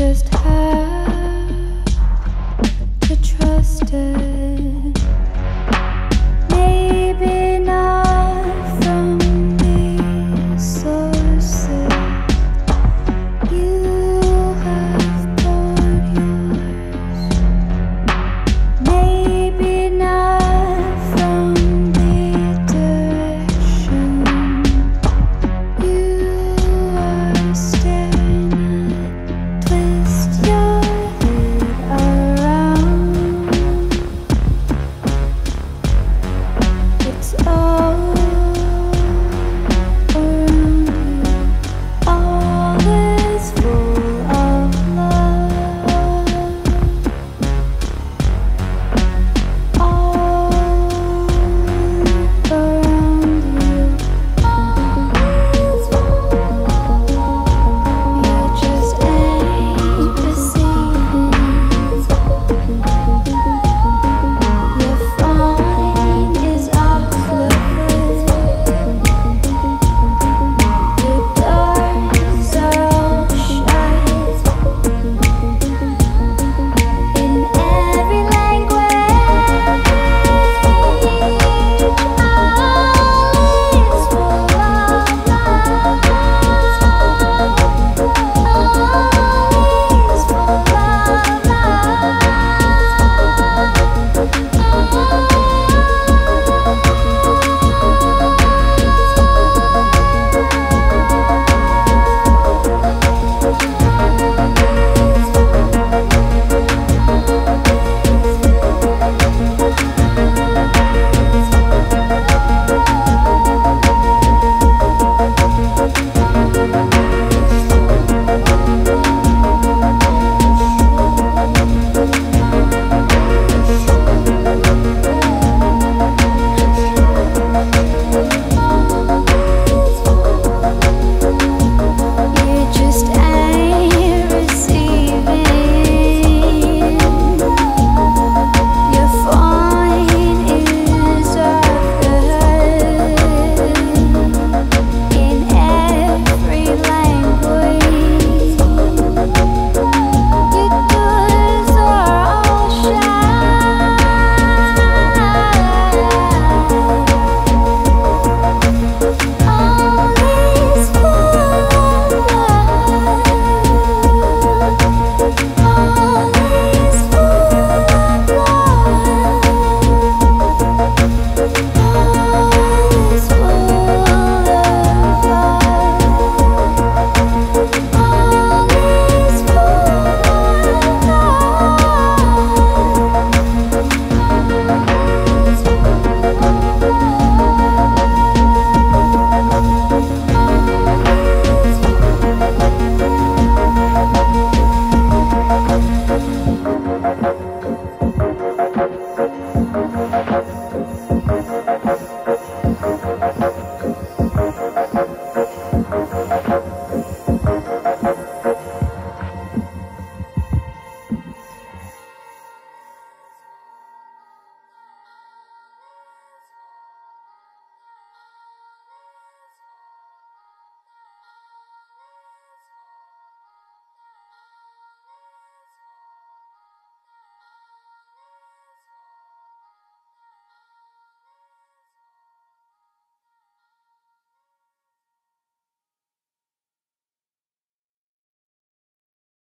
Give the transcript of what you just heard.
just have to trust it.